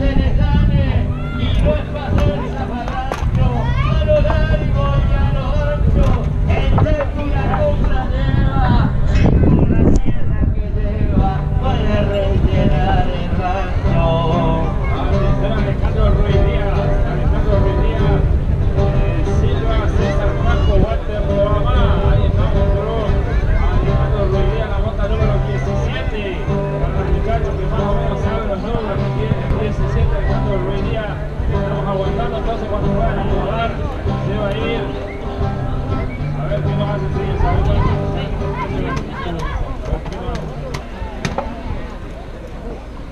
Let it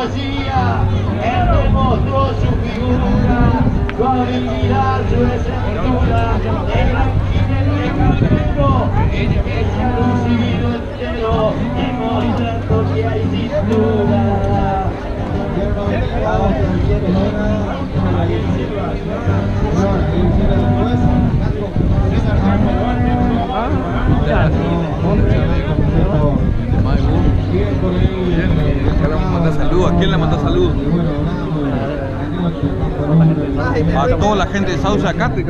poesia Él te mostró su figura a habilidad, su estructura é arquitecto futuro En el que se ha lucido entero Demostrando que hay cintura Ahí toda la gente de Sauce acá. ¿Eh?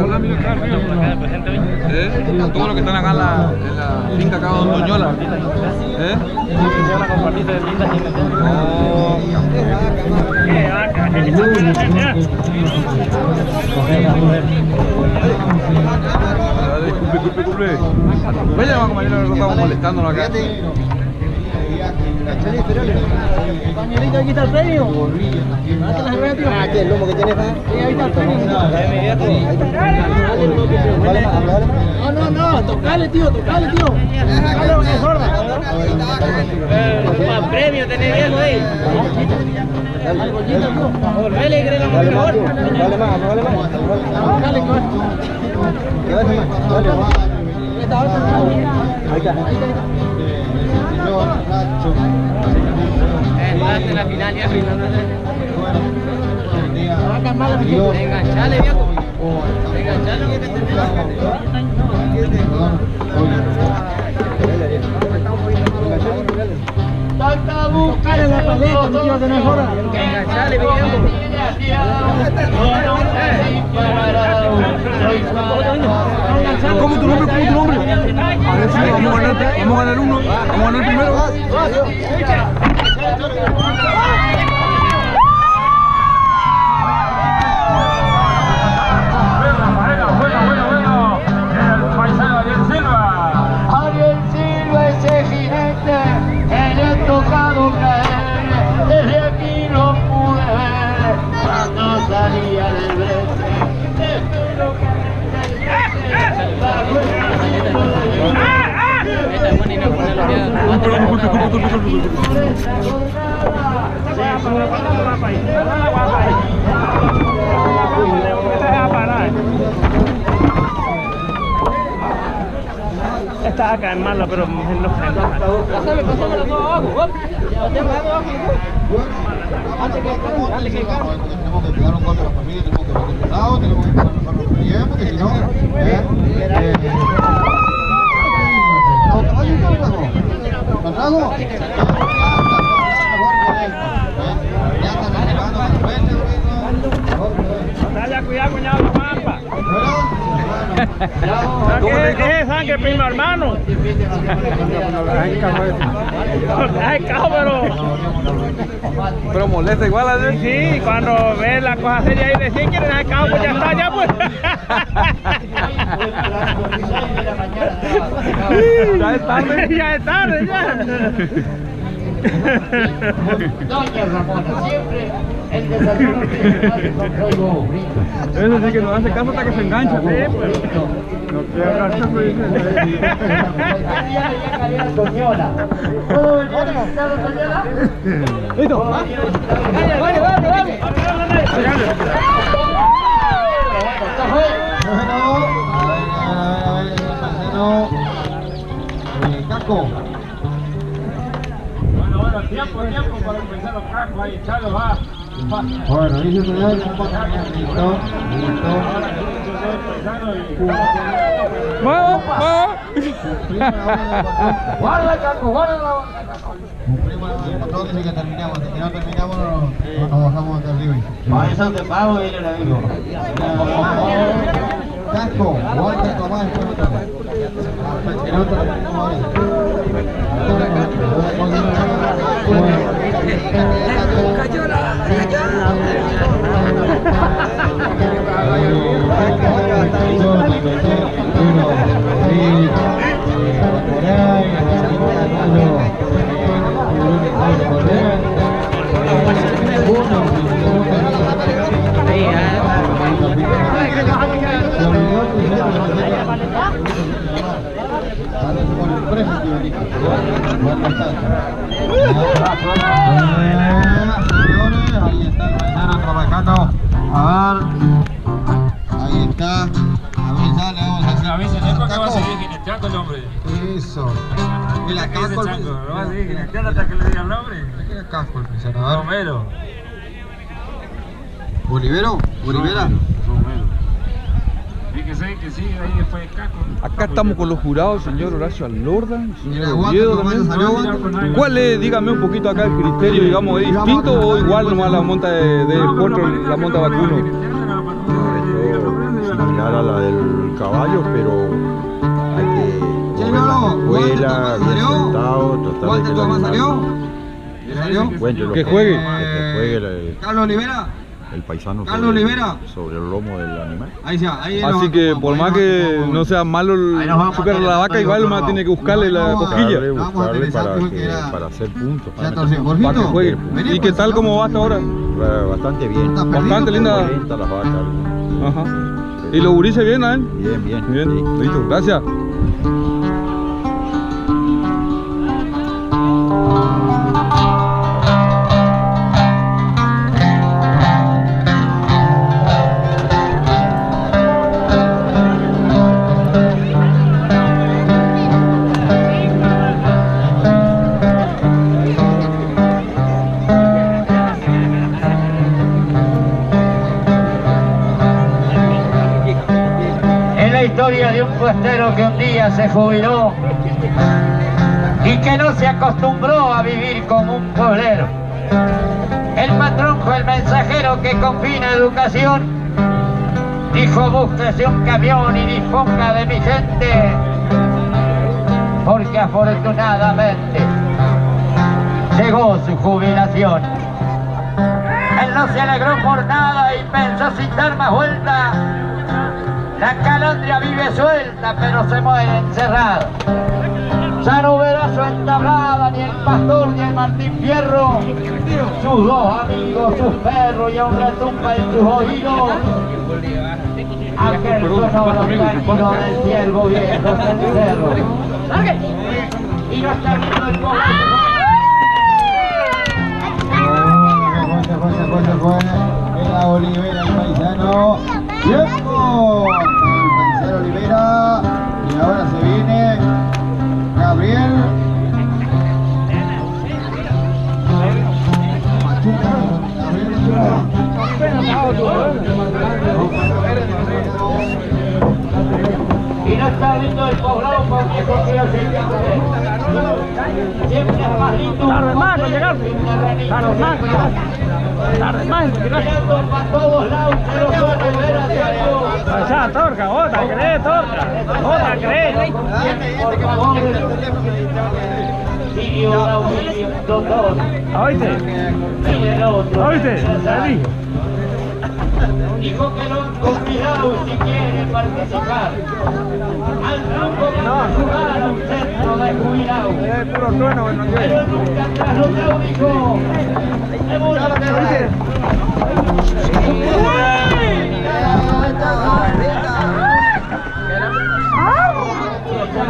Todos los que están acá en la, en finca acá de Doñola. ¿Eh? Vaya, compañero. El premio. Ah, ¿El lomo que tienes ahí está el premio. No, no, no, tocale, tío, tocale, tío. Que es premio tenés ahí. Al bollito, tío. Volvele, que. Dale más, dale más. Dale, Dale más. Dale más. Ahí está. Ahí está. Nacho, Nacho. La final ya, Enganchale, viejo. Enganchale que te ¿Cómo tu nombre? Vamos a ganar, vamos a ganar uno, vamos a ganar primero. Estás acá en malo, pero en los frenos. Tenemos que pegar un golpe a la familia, tenemos que ver el lado, tenemos que estar mejor los clientes, porque si no. ¿eh? Eh, eh, Conrado. Ya están arribando más cuidado, cuñado, pampa. ¿Qué sangre, primo hermano? Ay, cabrón. Pero molesta igual ¿eh? a Dios. Sí, cuando ves la cosa seria y decir quieren al cabo, pues ya está, ya pues. ya es tarde. ya es tarde, ya. Doña Ramona, siempre. El desayuno que Eso sí que no hace caso hasta que se engancha. Sí. No quiero hablar de ¡Listo! ¡Vale, vale, vale! Caco. Bueno, bueno, tiempo, tiempo para empezar los cacos ahí, echarlos, va. Bueno, dice señor, listo, listo. Vamos, vamos. Guarda, Caco, guarda la boca, Caco. El dice que terminamos. Si no terminamos, no, no nos bajamos hasta arriba. Para eso te pago y yo le digo. Casco, Walter Tomás, después otra vez. Que no terminamos ahora. Ahí está trabajando. A ver. Ahí está. A va a seguir hombre. Eso. Y la ¿Qué dice casco el hasta el nombre? Romero. Bolivero, Bolivera. Romero. Fíjese que sí, ahí de Caco. Acá estamos con los jurados, señor Horacio Alorda, señor Oviedo también. ¿Cuál es, dígame un poquito acá el criterio, digamos, es distinto o igual nomás la monta de, de potro, la monta vacuno? Es similar a la del caballo, pero hay que Che, mover la escuela, Tomás bien salió. sentado, tratar de que lo Que juegue. Que juegue Carlos Olivera. El paisano Carlos sobre, Olivera. sobre el lomo del animal. Ahí ya, ahí Así que vamos, por más que vamos. no sea malo el super la vaca, igual nomás tiene que buscarle la cosquilla. Buscarle, para, porque que, era- para hacer puntos. Para que juegue. ¿Y qué pues, tal como va hasta ahora? Bastante bien. Bastante linda. pues. Lenta las vacas. Ajá. ¿Y los gurises bien, eh? Bien, bien. Bien, sí. listo, gracias. La historia de un puestero que un día se jubiló y que no se acostumbró a vivir como un pueblero. El patrón el mensajero que con fina educación dijo búsquese un camión y disponga de mi gente porque afortunadamente llegó su jubilación. Él no se alegró por nada y pensó sin dar más vuelta la calandria vive suelta, pero se muere encerrada. Ya no verá su entablada ni el pastor ni el Martín Fierro, sus dos amigos, sus perros y aún retumba en sus oídos. Aquel sonoro del ciervo viejo cencerro. Y no está viendo el pobre. Olivera, el paisano. ¡Tiempo! El Poblado Siempre es más lindo. Tarde más llegar. Tarde más Tarde más Mirando para todos lados, pero a. Allá, torca, otra, cree, torca. Otra, cree. Por favor. Sirio Gaudí, doctor. ¿Oíste? Y el otro. ¿Oíste? Salí. Dijo que lo han convidado si quiere participar. Al tronco que va a jugar a un centro de jubilados. Bueno, Pero nunca trasnochado dijo. "Me voy a quedar". Y algunos suelen